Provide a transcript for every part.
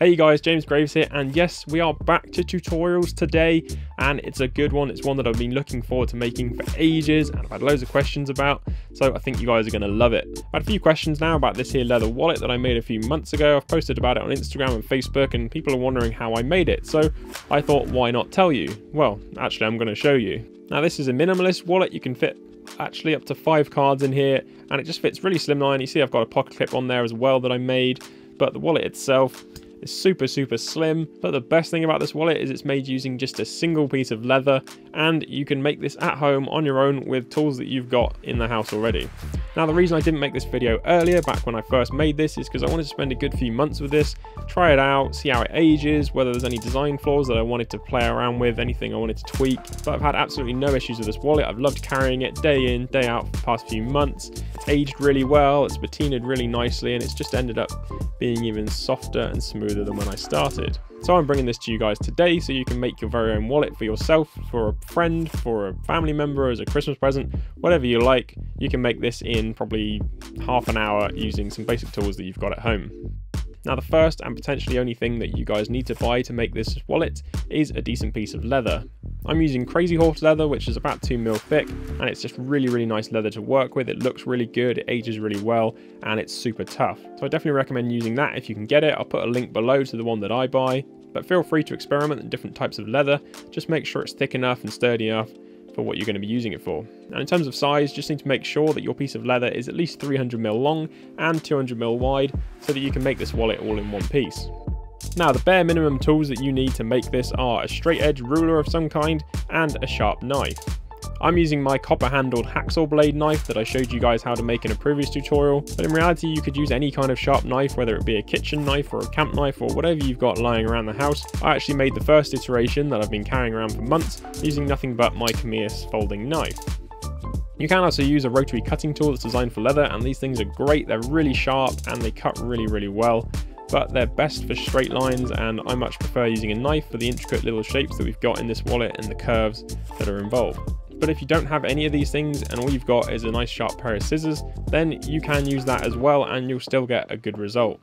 Hey guys, James Graves here, and yes, we are back to tutorials today, and it's a good one. It's one that I've been looking forward to making for ages, and I've had loads of questions about, so I think you guys are going to love it. I've had a few questions now about this here leather wallet that I made a few months ago. I've posted about it on Instagram and Facebook, and people are wondering how I made it, so I thought, why not tell you? Well, actually, I'm going to show you. Now, this is a minimalist wallet. You can fit actually up to five cards in here, and it just fits really slimline. You see I've got a pocket clip on there as well that I made, but the wallet itself it's super, super slim, but the best thing about this wallet is it's made using just a single piece of leather, and you can make this at home on your own with tools that you've got in the house already. Now, the reason I didn't make this video earlier, back when I first made this, is because I wanted to spend a good few months with this, try it out, see how it ages, whether there's any design flaws that I wanted to play around with, anything I wanted to tweak, but I've had absolutely no issues with this wallet. I've loved carrying it day in, day out for the past few months. It's aged really well, it's patinaed really nicely, and it's just ended up being even softer and smoother than when I started. So I'm bringing this to you guys today so you can make your very own wallet for yourself, for a friend, for a family member, as a Christmas present, whatever you like. You can make this in probably half an hour using some basic tools that you've got at home. Now the first and potentially only thing that you guys need to buy to make this wallet is a decent piece of leather. I'm using Crazy Horse leather, which is about 2mm thick, and it's just really, really nice leather to work with. It looks really good, it ages really well, and it's super tough. So I definitely recommend using that if you can get it. I'll put a link below to the one that I buy, but feel free to experiment with different types of leather. Just make sure it's thick enough and sturdy enough for what you're going to be using it for. And in terms of size, just need to make sure that your piece of leather is at least 300mm long and 200mm wide so that you can make this wallet all in one piece. Now the bare minimum tools that you need to make this are a straight edge ruler of some kind and a sharp knife. I'm using my copper handled hacksaw blade knife that I showed you guys how to make in a previous tutorial, but in reality you could use any kind of sharp knife, whether it be a kitchen knife or a camp knife or whatever you've got lying around the house. I actually made the first iteration that I've been carrying around for months using nothing but my Kamias folding knife. You can also use a rotary cutting tool that's designed for leather and these things are great, they're really sharp and they cut really really well but they're best for straight lines and I much prefer using a knife for the intricate little shapes that we've got in this wallet and the curves that are involved. But if you don't have any of these things and all you've got is a nice sharp pair of scissors, then you can use that as well and you'll still get a good result.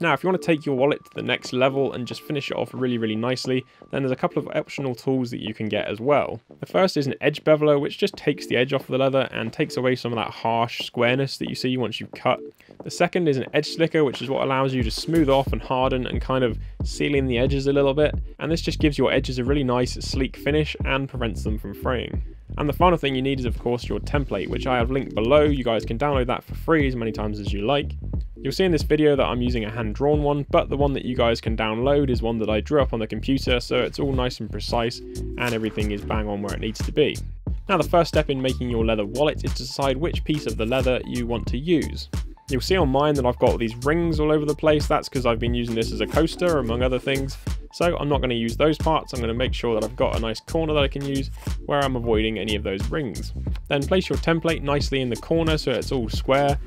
Now, if you want to take your wallet to the next level and just finish it off really, really nicely, then there's a couple of optional tools that you can get as well. The first is an edge beveler, which just takes the edge off the leather and takes away some of that harsh squareness that you see once you've cut. The second is an edge slicker, which is what allows you to smooth off and harden and kind of seal in the edges a little bit. And this just gives your edges a really nice, sleek finish and prevents them from fraying. And the final thing you need is of course your template, which I have linked below. You guys can download that for free as many times as you like. You'll see in this video that I'm using a hand-drawn one, but the one that you guys can download is one that I drew up on the computer, so it's all nice and precise, and everything is bang on where it needs to be. Now the first step in making your leather wallet is to decide which piece of the leather you want to use. You'll see on mine that I've got these rings all over the place, that's because I've been using this as a coaster among other things, so I'm not going to use those parts, I'm going to make sure that I've got a nice corner that I can use where I'm avoiding any of those rings. Then place your template nicely in the corner so it's all square.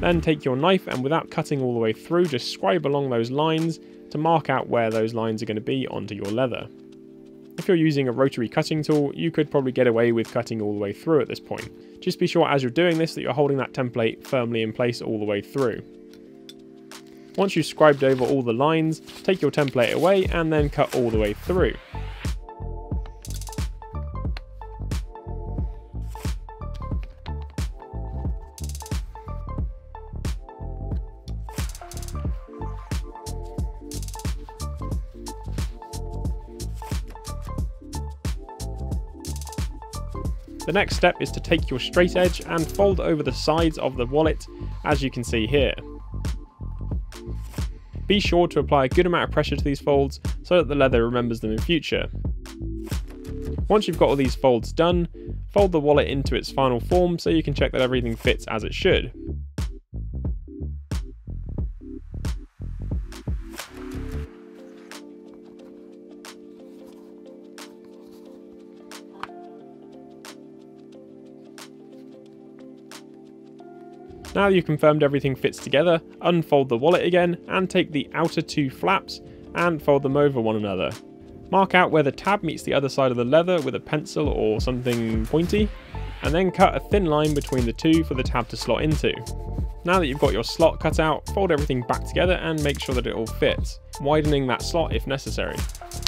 Then take your knife and without cutting all the way through, just scribe along those lines to mark out where those lines are going to be onto your leather. If you're using a rotary cutting tool, you could probably get away with cutting all the way through at this point. Just be sure as you're doing this that you're holding that template firmly in place all the way through. Once you've scribed over all the lines, take your template away and then cut all the way through. The next step is to take your straight edge and fold over the sides of the wallet as you can see here. Be sure to apply a good amount of pressure to these folds so that the leather remembers them in future. Once you've got all these folds done, fold the wallet into its final form so you can check that everything fits as it should. Now you've confirmed everything fits together, unfold the wallet again and take the outer two flaps and fold them over one another. Mark out where the tab meets the other side of the leather with a pencil or something pointy, and then cut a thin line between the two for the tab to slot into. Now that you've got your slot cut out, fold everything back together and make sure that it all fits, widening that slot if necessary.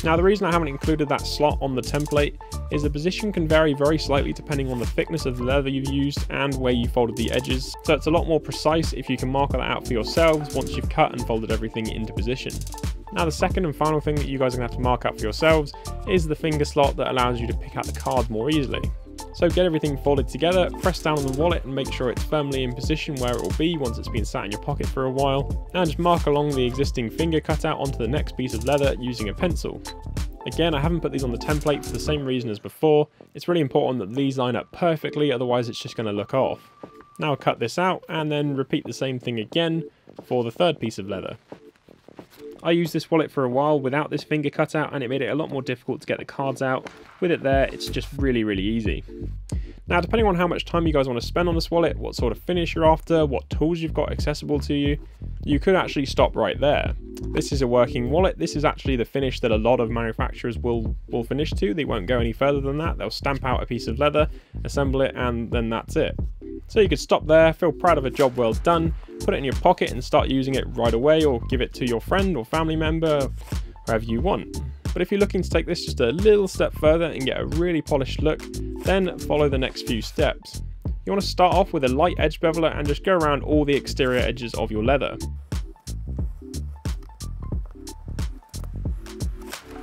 Now the reason I haven't included that slot on the template is the position can vary very slightly depending on the thickness of the leather you've used and where you folded the edges, so it's a lot more precise if you can mark that out for yourselves once you've cut and folded everything into position. Now the second and final thing that you guys are going to have to mark out for yourselves is the finger slot that allows you to pick out the card more easily. So get everything folded together, press down on the wallet and make sure it's firmly in position where it will be once it's been sat in your pocket for a while, and just mark along the existing finger cutout onto the next piece of leather using a pencil. Again, I haven't put these on the template for the same reason as before, it's really important that these line up perfectly, otherwise it's just going to look off. Now cut this out and then repeat the same thing again for the third piece of leather. I used this wallet for a while without this finger cutout and it made it a lot more difficult to get the cards out. With it there, it's just really, really easy. Now, depending on how much time you guys want to spend on this wallet, what sort of finish you're after, what tools you've got accessible to you, you could actually stop right there. This is a working wallet. This is actually the finish that a lot of manufacturers will, will finish to. They won't go any further than that. They'll stamp out a piece of leather, assemble it, and then that's it. So you could stop there, feel proud of a job well done, put it in your pocket and start using it right away or give it to your friend or family member, wherever you want. But if you're looking to take this just a little step further and get a really polished look, then follow the next few steps. You want to start off with a light edge beveler and just go around all the exterior edges of your leather.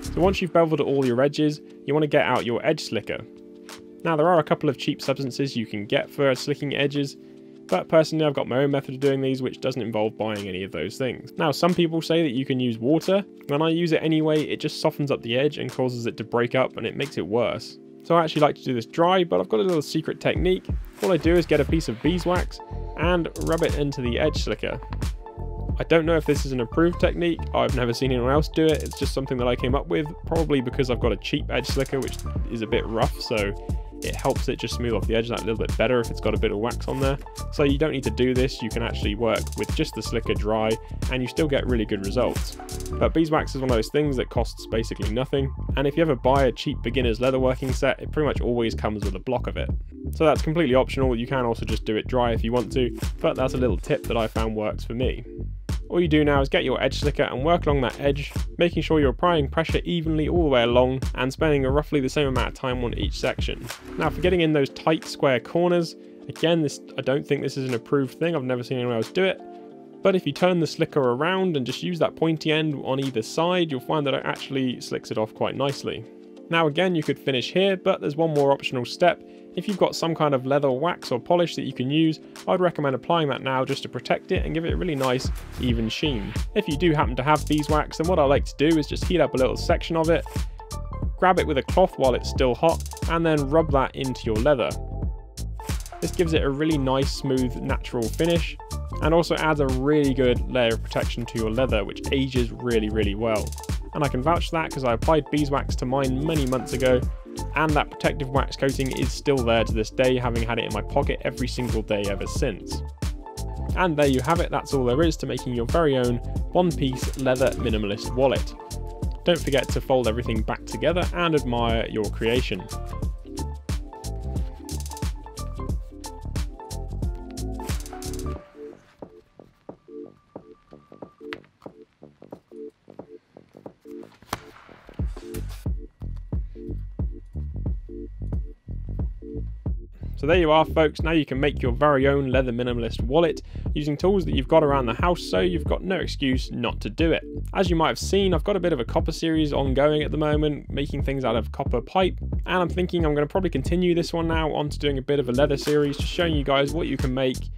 So once you've beveled all your edges, you want to get out your edge slicker. Now there are a couple of cheap substances you can get for slicking edges, but personally I've got my own method of doing these which doesn't involve buying any of those things. Now some people say that you can use water, when I use it anyway it just softens up the edge and causes it to break up and it makes it worse. So I actually like to do this dry, but I've got a little secret technique. All I do is get a piece of beeswax and rub it into the edge slicker. I don't know if this is an approved technique, I've never seen anyone else do it, it's just something that I came up with, probably because I've got a cheap edge slicker which is a bit rough, so it helps it just smooth off the edge that little bit better if it's got a bit of wax on there. So you don't need to do this, you can actually work with just the slicker dry and you still get really good results. But beeswax is one of those things that costs basically nothing, and if you ever buy a cheap beginner's leatherworking set, it pretty much always comes with a block of it. So that's completely optional, you can also just do it dry if you want to, but that's a little tip that I found works for me. All you do now is get your edge slicker and work along that edge, making sure you're applying pressure evenly all the way along and spending roughly the same amount of time on each section. Now for getting in those tight square corners, again this I don't think this is an approved thing, I've never seen anyone else do it, but if you turn the slicker around and just use that pointy end on either side, you'll find that it actually slicks it off quite nicely. Now again, you could finish here, but there's one more optional step. If you've got some kind of leather wax or polish that you can use, I'd recommend applying that now just to protect it and give it a really nice, even sheen. If you do happen to have beeswax, then what I like to do is just heat up a little section of it, grab it with a cloth while it's still hot, and then rub that into your leather. This gives it a really nice, smooth, natural finish, and also adds a really good layer of protection to your leather, which ages really, really well and I can vouch for that because I applied beeswax to mine many months ago and that protective wax coating is still there to this day having had it in my pocket every single day ever since. And there you have it, that's all there is to making your very own one-piece leather minimalist wallet. Don't forget to fold everything back together and admire your creation. So there you are folks, now you can make your very own leather minimalist wallet using tools that you've got around the house so you've got no excuse not to do it. As you might have seen, I've got a bit of a copper series ongoing at the moment, making things out of copper pipe, and I'm thinking I'm going to probably continue this one now onto doing a bit of a leather series, just showing you guys what you can make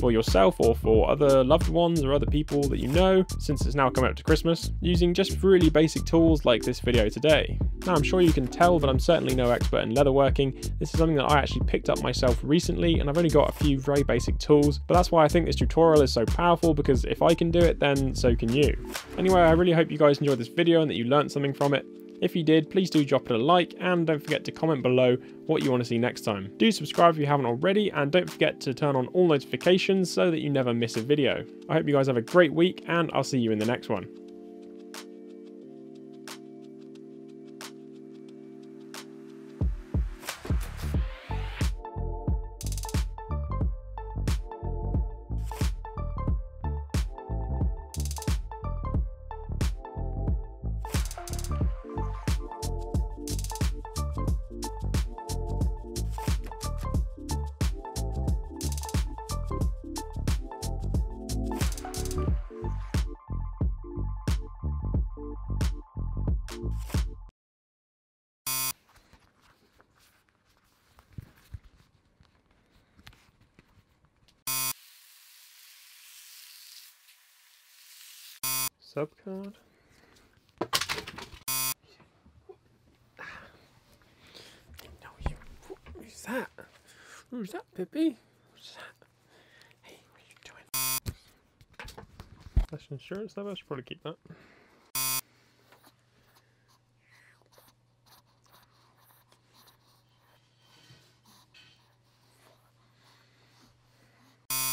for yourself or for other loved ones or other people that you know, since it's now coming up to Christmas, using just really basic tools like this video today. Now I'm sure you can tell that I'm certainly no expert in leatherworking, this is something that I actually picked up myself recently and I've only got a few very basic tools, but that's why I think this tutorial is so powerful because if I can do it then so can you. Anyway, I really hope you guys enjoyed this video and that you learned something from it. If you did, please do drop it a like and don't forget to comment below what you want to see next time. Do subscribe if you haven't already and don't forget to turn on all notifications so that you never miss a video. I hope you guys have a great week and I'll see you in the next one. Sub card. Who's that? Who's that, Pippi? Who's that? Hey, what are you doing? That's insurance level. I should probably keep that.